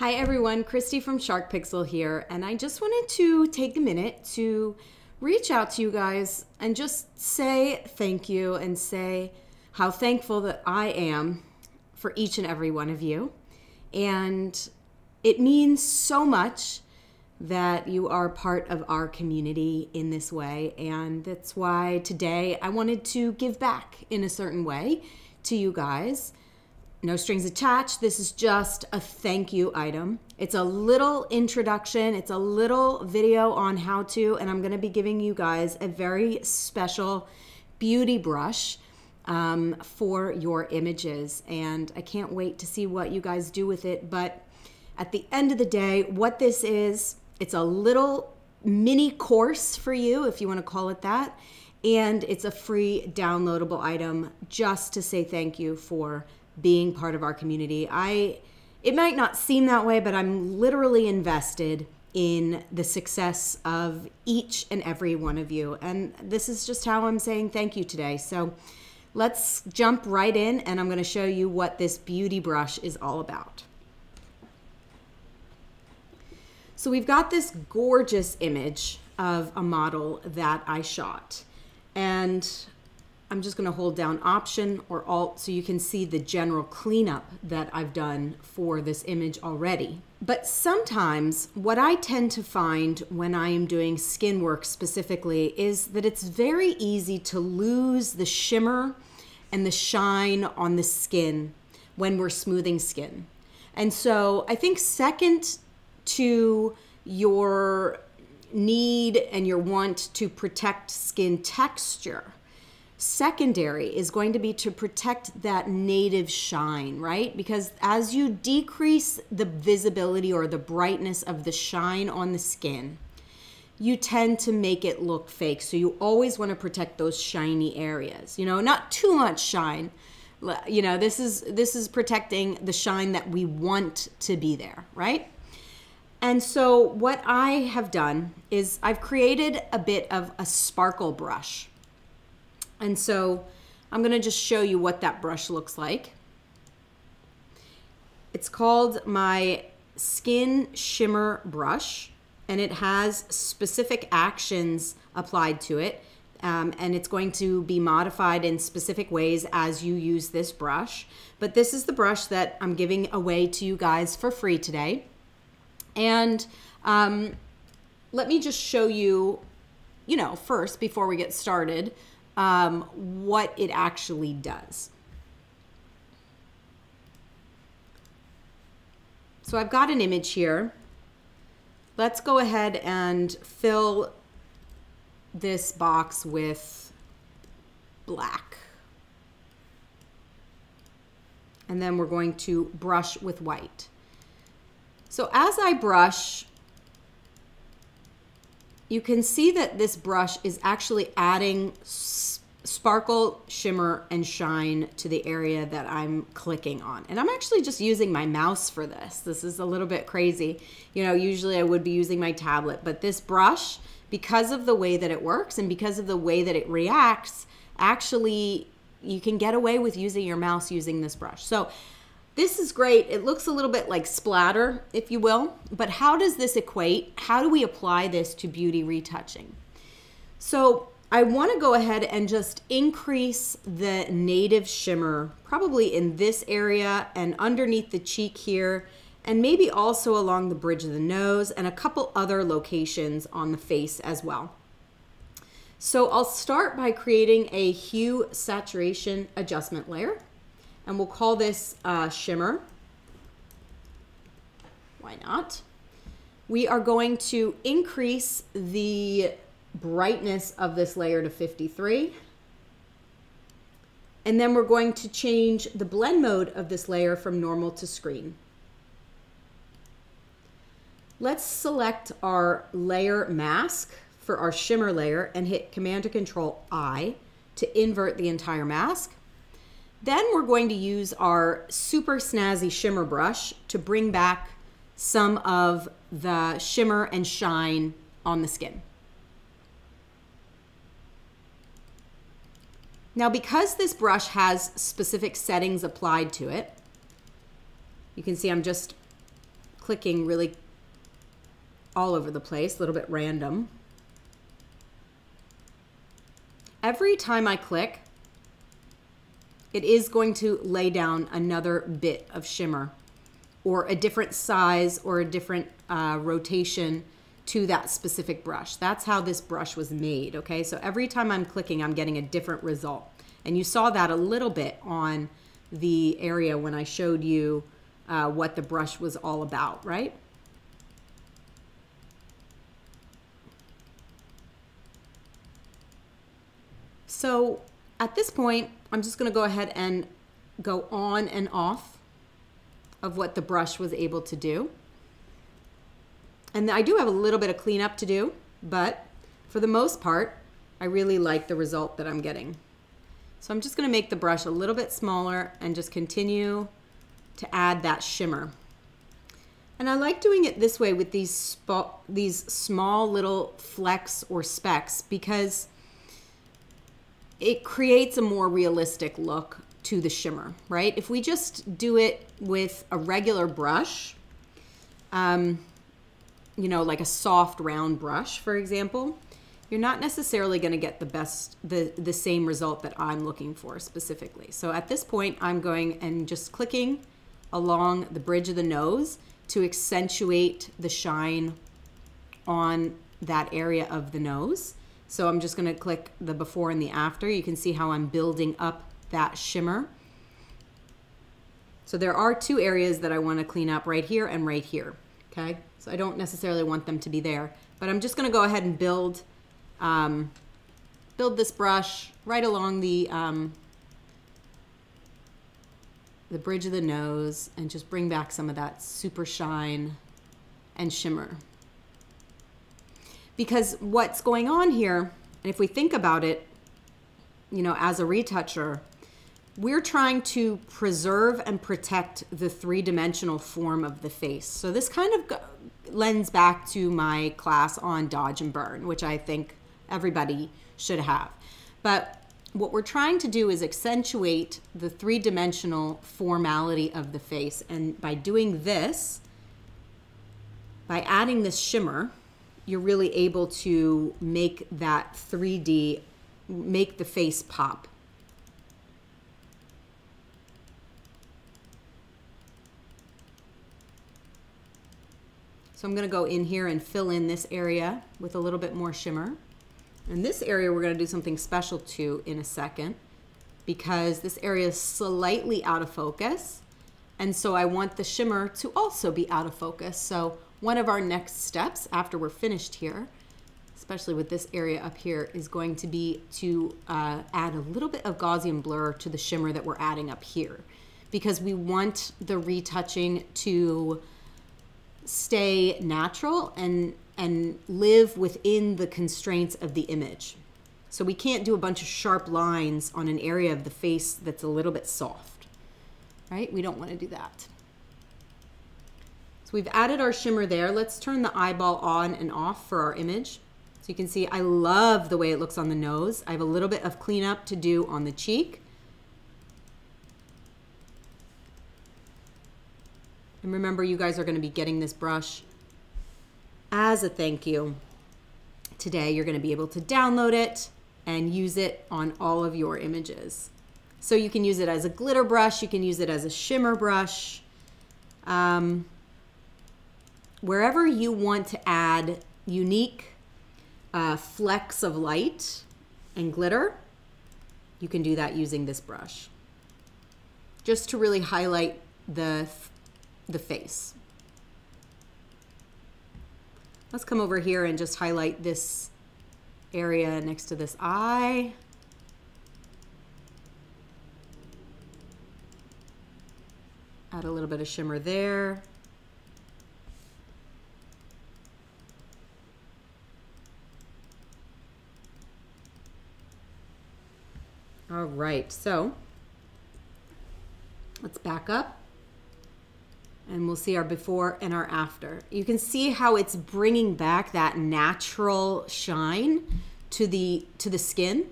Hi everyone, Christy from Shark Pixel here, and I just wanted to take a minute to reach out to you guys and just say thank you and say how thankful that I am for each and every one of you. And it means so much that you are part of our community in this way, and that's why today I wanted to give back in a certain way to you guys no strings attached. This is just a thank you item. It's a little introduction, it's a little video on how to, and I'm going to be giving you guys a very special beauty brush um, for your images. And I can't wait to see what you guys do with it. But at the end of the day, what this is, it's a little mini course for you, if you want to call it that. And it's a free downloadable item just to say thank you for being part of our community. I it might not seem that way, but I'm literally invested in the success of each and every one of you. And this is just how I'm saying thank you today. So let's jump right in and I'm going to show you what this beauty brush is all about. So we've got this gorgeous image of a model that I shot. And I'm just gonna hold down Option or Alt so you can see the general cleanup that I've done for this image already. But sometimes what I tend to find when I am doing skin work specifically is that it's very easy to lose the shimmer and the shine on the skin when we're smoothing skin. And so I think second to your need and your want to protect skin texture, Secondary is going to be to protect that native shine, right? Because as you decrease the visibility or the brightness of the shine on the skin, you tend to make it look fake. So you always want to protect those shiny areas. You know, not too much shine. You know, this is this is protecting the shine that we want to be there, right? And so what I have done is I've created a bit of a sparkle brush. And so I'm gonna just show you what that brush looks like. It's called my Skin Shimmer Brush, and it has specific actions applied to it. Um, and it's going to be modified in specific ways as you use this brush. But this is the brush that I'm giving away to you guys for free today. And um, let me just show you, you know, first, before we get started, um, what it actually does. So I've got an image here. Let's go ahead and fill this box with black. And then we're going to brush with white. So as I brush, you can see that this brush is actually adding sparkle, shimmer, and shine to the area that I'm clicking on. And I'm actually just using my mouse for this. This is a little bit crazy. You know, usually I would be using my tablet, but this brush, because of the way that it works and because of the way that it reacts, actually you can get away with using your mouse using this brush. So this is great. It looks a little bit like splatter, if you will, but how does this equate? How do we apply this to beauty retouching? So I wanna go ahead and just increase the native shimmer, probably in this area and underneath the cheek here, and maybe also along the bridge of the nose and a couple other locations on the face as well. So I'll start by creating a hue saturation adjustment layer and we'll call this uh, shimmer. Why not? We are going to increase the brightness of this layer to 53. And then we're going to change the blend mode of this layer from normal to screen. Let's select our layer mask for our shimmer layer and hit Command or Control I to invert the entire mask. Then we're going to use our super snazzy shimmer brush to bring back some of the shimmer and shine on the skin. Now because this brush has specific settings applied to it, you can see I'm just clicking really all over the place, a little bit random. Every time I click, it is going to lay down another bit of shimmer or a different size or a different uh, rotation to that specific brush. That's how this brush was made, okay? So every time I'm clicking, I'm getting a different result. And you saw that a little bit on the area when I showed you uh, what the brush was all about, right? So at this point, I'm just gonna go ahead and go on and off of what the brush was able to do. And I do have a little bit of cleanup to do, but for the most part, I really like the result that I'm getting. So I'm just gonna make the brush a little bit smaller and just continue to add that shimmer. And I like doing it this way with these, these small little flecks or specks because it creates a more realistic look to the shimmer, right? If we just do it with a regular brush, um, you know, like a soft round brush, for example, you're not necessarily going to get the best, the, the same result that I'm looking for specifically. So at this point, I'm going and just clicking along the bridge of the nose to accentuate the shine on that area of the nose. So I'm just gonna click the before and the after. You can see how I'm building up that shimmer. So there are two areas that I wanna clean up right here and right here, okay? So I don't necessarily want them to be there, but I'm just gonna go ahead and build, um, build this brush right along the, um, the bridge of the nose and just bring back some of that super shine and shimmer. Because what's going on here, and if we think about it, you know, as a retoucher, we're trying to preserve and protect the three-dimensional form of the face. So this kind of lends back to my class on dodge and burn, which I think everybody should have. But what we're trying to do is accentuate the three-dimensional formality of the face. And by doing this, by adding this shimmer, you're really able to make that 3D, make the face pop. So I'm gonna go in here and fill in this area with a little bit more shimmer. And this area we're going to do something special to in a second because this area is slightly out of focus. And so I want the shimmer to also be out of focus. So one of our next steps after we're finished here, especially with this area up here, is going to be to uh, add a little bit of Gaussian blur to the shimmer that we're adding up here because we want the retouching to stay natural and and live within the constraints of the image. So we can't do a bunch of sharp lines on an area of the face that's a little bit soft, right? We don't want to do that. So we've added our shimmer there. Let's turn the eyeball on and off for our image. So you can see I love the way it looks on the nose. I have a little bit of cleanup to do on the cheek. And remember, you guys are going to be getting this brush as a thank you. Today, you're going to be able to download it and use it on all of your images. So you can use it as a glitter brush, you can use it as a shimmer brush. Um, wherever you want to add unique uh, flecks of light and glitter, you can do that using this brush. Just to really highlight the, the face. Let's come over here and just highlight this area next to this eye. Add a little bit of shimmer there. All right, so let's back up and we'll see our before and our after. You can see how it's bringing back that natural shine to the to the skin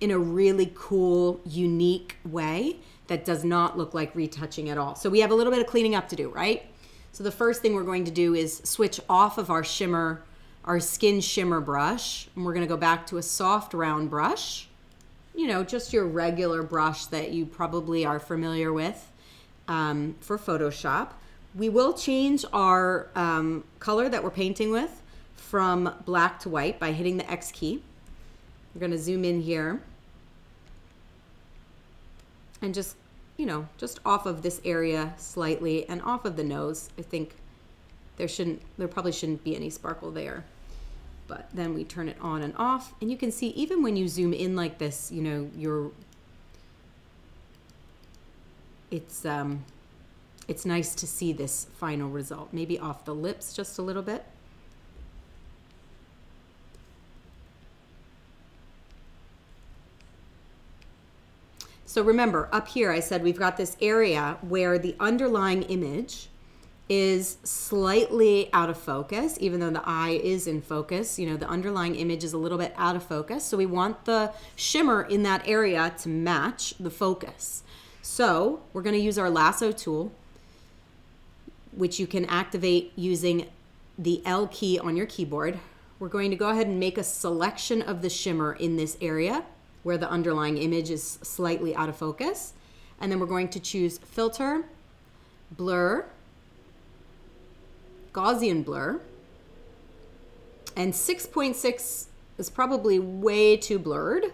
in a really cool, unique way that does not look like retouching at all. So we have a little bit of cleaning up to do, right? So the first thing we're going to do is switch off of our shimmer, our skin shimmer brush, and we're gonna go back to a soft round brush. You know, just your regular brush that you probably are familiar with um, for Photoshop. We will change our um, color that we're painting with from black to white by hitting the X key. We're gonna zoom in here and just, you know, just off of this area slightly and off of the nose. I think there shouldn't, there probably shouldn't be any sparkle there. But then we turn it on and off and you can see even when you zoom in like this, you know, you're, it's, um, it's nice to see this final result. Maybe off the lips just a little bit. So remember, up here I said we've got this area where the underlying image is slightly out of focus, even though the eye is in focus. You know, the underlying image is a little bit out of focus. So we want the shimmer in that area to match the focus. So we're gonna use our lasso tool, which you can activate using the L key on your keyboard. We're going to go ahead and make a selection of the shimmer in this area where the underlying image is slightly out of focus. And then we're going to choose filter, blur, Gaussian blur, and 6.6 is probably way too blurred.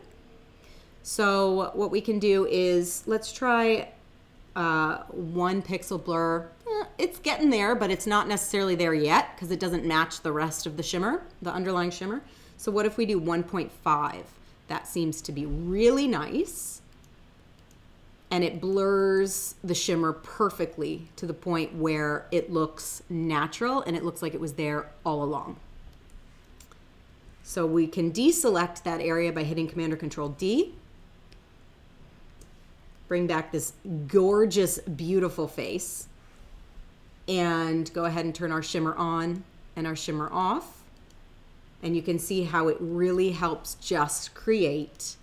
So what we can do is let's try uh, one pixel blur. Eh, it's getting there, but it's not necessarily there yet because it doesn't match the rest of the shimmer, the underlying shimmer. So what if we do 1.5? That seems to be really nice. And it blurs the shimmer perfectly to the point where it looks natural and it looks like it was there all along. So we can deselect that area by hitting Command or Control D. Bring back this gorgeous, beautiful face. And go ahead and turn our shimmer on and our shimmer off. And you can see how it really helps just create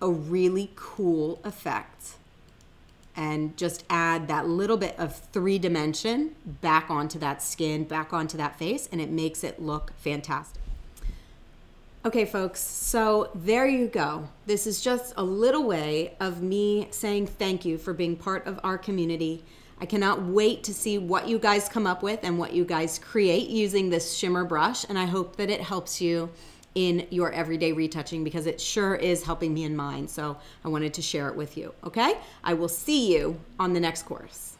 a really cool effect and just add that little bit of three dimension back onto that skin, back onto that face, and it makes it look fantastic. Okay, folks, so there you go. This is just a little way of me saying thank you for being part of our community. I cannot wait to see what you guys come up with and what you guys create using this shimmer brush. And I hope that it helps you in your everyday retouching because it sure is helping me in mine. So I wanted to share it with you. Okay. I will see you on the next course.